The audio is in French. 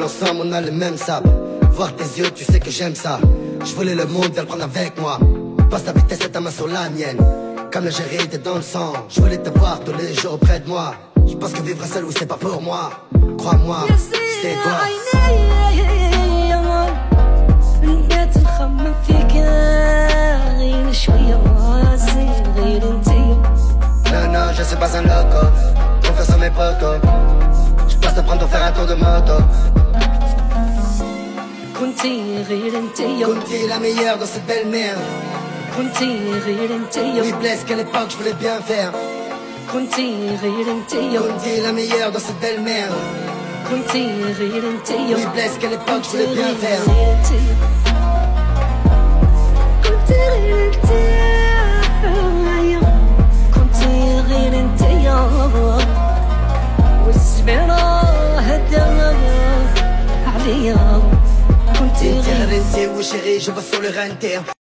Ensemble, on a le même sable. Voir tes yeux, tu sais que j'aime ça. Je voulais le monde, viens le prendre avec moi. Passe ta vitesse et ta main sur la mienne. Comme l'Algérie, t'es dans le sang. Je voulais te voir tous les jours près de moi. Je pense que vivre seul ou c'est pas pour moi. Crois-moi, c'est toi. Non, non, je suis pas un loco. Confiance en mes potos. Je pense te prendre pour faire un tour de moto. كنتي غير انتي Kunti, la meilleure dans cette belle merde. كنتي غير انتي Oui, blesse qu'à l'époque, je voulais bien faire. كنتي غير انتي Kunti, la meilleure dans cette belle merde. كنتي غير انتي Oui, blesse qu'à l'époque, je voulais bien faire. كنتي غير انتي كنتي غير انتي والزبيرة هدا عليا T'es ou je bosse sur le renté